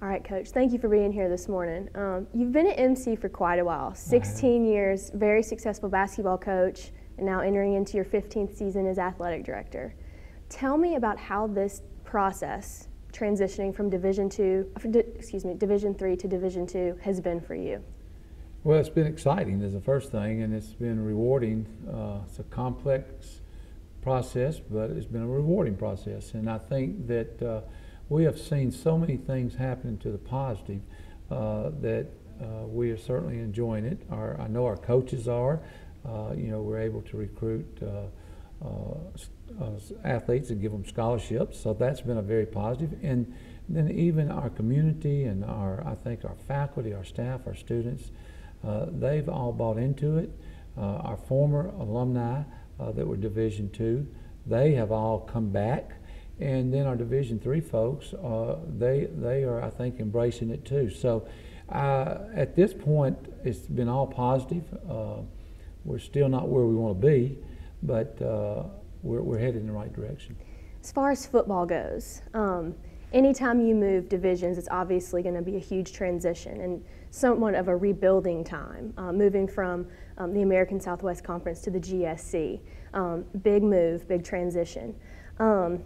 All right, Coach. Thank you for being here this morning. Um, you've been at MC for quite a while 16 years, very successful basketball coach, and now entering into your 15th season as athletic director. Tell me about how this process, transitioning from Division two, excuse me, Division three to Division two, has been for you. Well, it's been exciting is the first thing, and it's been rewarding. Uh, it's a complex process, but it's been a rewarding process, and I think that uh, we have seen so many things happen to the positive uh, that uh, we are certainly enjoying it. Our, I know our coaches are. Uh, you know, we're able to recruit uh, uh, athletes and give them scholarships, so that's been a very positive. And then even our community and our, I think our faculty, our staff, our students, uh, they've all bought into it. our former alumni that were Division two, they have all come back and then our Division three folks, uh, they they are I think embracing it too. So uh, at this point, it's been all positive. Uh, we're still not where we want to be, but uh, we're we're headed in the right direction. As far as football goes. Um, anytime you move divisions, it's obviously going to be a huge transition and somewhat of a rebuilding time, uh, moving from um, the American Southwest Conference to the GSC. Um, big move, big transition. Um,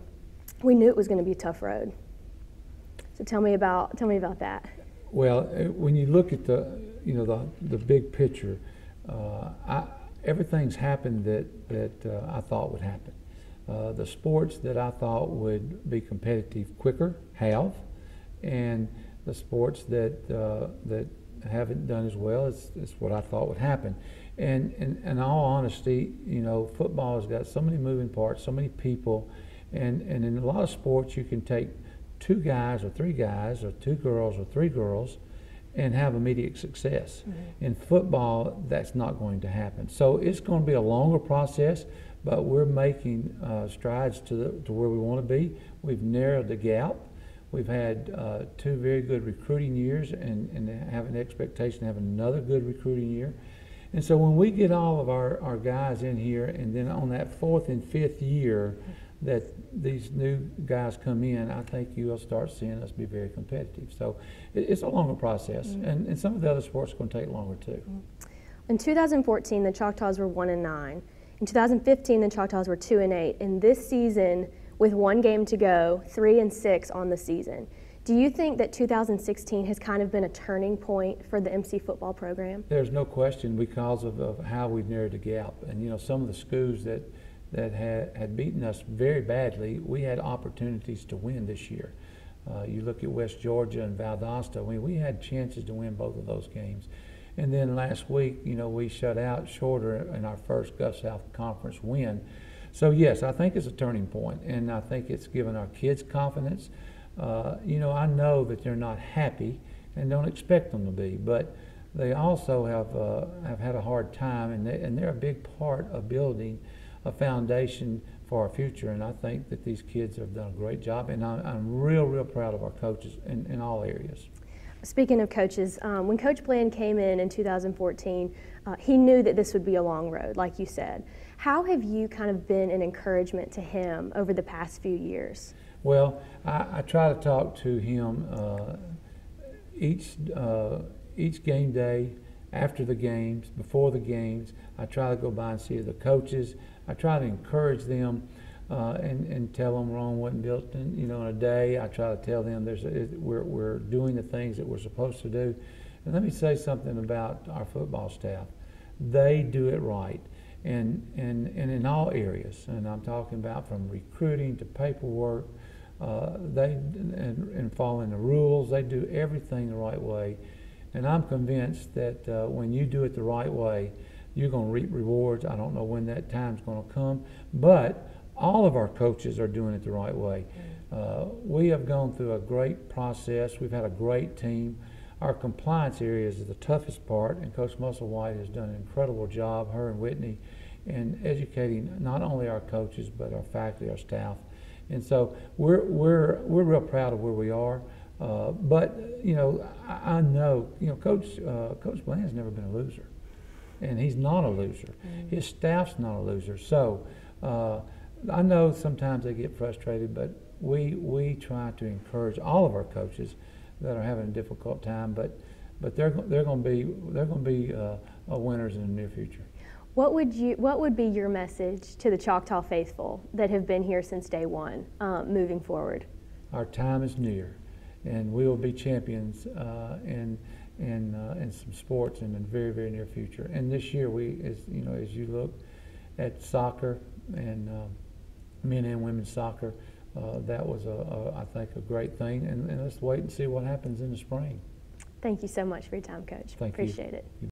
we knew it was going to be a tough road. So tell me about tell me about that. Well, uh, when you look at the you know the the big picture, uh, I, everything's happened that that uh, I thought would happen. Uh, the sports that I thought would be competitive quicker have, and the sports that uh, that haven't done as well is, is what I thought would happen. And, and in all honesty, you know, football has got so many moving parts, so many people and, and in a lot of sports, you can take two guys or three guys or two girls or three girls and have immediate success. Mm-hmm. In football, that's not going to happen. So it's going to be a longer process, but we're making uh, strides to, the, to where we want to be. We've narrowed the gap. We've had uh, two very good recruiting years and, and have an expectation to have another good recruiting year. And so when we get all of our, our guys in here, and then on that fourth and fifth year, that these new guys come in, I think you'll start seeing us be very competitive. So it, it's a longer process, mm-hmm. and, and some of the other sports are going to take longer too. Mm-hmm. In 2014, the Choctaws were one and nine. In 2015, the Choctaws were two and eight. And this season, with one game to go, three and six on the season. Do you think that 2016 has kind of been a turning point for the MC football program? There's no question because of, of how we've narrowed the gap. And, you know, some of the schools that that had, had beaten us very badly, we had opportunities to win this year. Uh, you look at West Georgia and Valdosta, I mean, we had chances to win both of those games. And then last week, you know, we shut out Shorter in our first Gulf South Conference win. So, yes, I think it's a turning point, and I think it's given our kids confidence. Uh, you know, I know that they're not happy and don't expect them to be, but they also have, uh, have had a hard time, and, they, and they're a big part of building – a foundation for our future. And I think that these kids have done a great job, and I'm, I'm real, real proud of our coaches in, in all areas. Speaking of coaches, um, when Coach Bland came in in 2014, uh, he knew that this would be a long road, like you said. How have you kind of been an encouragement to him over the past few years? Well, I, I try to talk to him uh, each uh, each game day, after the games, before the games. I try to go by and see the coaches. I try to encourage them uh, and, and tell them Rome wasn't built in, you know, in a day. I try to tell them there's a, we're, we're doing the things that we're supposed to do. And let me say something about our football staff. They do it right. And, and, and in all areas, and I'm talking about from recruiting to paperwork, uh, they and, and following the rules, they do everything the right way. And I'm convinced that uh, when you do it the right way, you're going to reap rewards. I don't know when that time's going to come, but all of our coaches are doing it the right way. Uh, we have gone through a great process. We've had a great team. Our compliance area is the toughest part, and Coach Musselwhite has done an incredible job, her and Whitney, in educating not only our coaches but our faculty, our staff. And so we're, we're, we're real proud of where we are. Uh, but, you know, I, I, know, you know, Coach, uh, Coach Bland's never been a loser and he's not a loser. Mm. His staff's not a loser. So uh, I know sometimes they get frustrated, but we we try to encourage all of our coaches that are having a difficult time, but but they're they're going to be they're going to be uh, uh, winners in the near future. What would you What would be your message to the Choctaw faithful that have been here since day one, um, moving forward? Our time is near, and we will be champions uh, in in uh, in some sports in the very very near future. And this year, we as you know as you look at soccer and uh, men and women's soccer, uh, that was a, a I think a great thing. And, and let's wait and see what happens in the spring. Thank you so much for your time, Coach. Thank you. Appreciate it.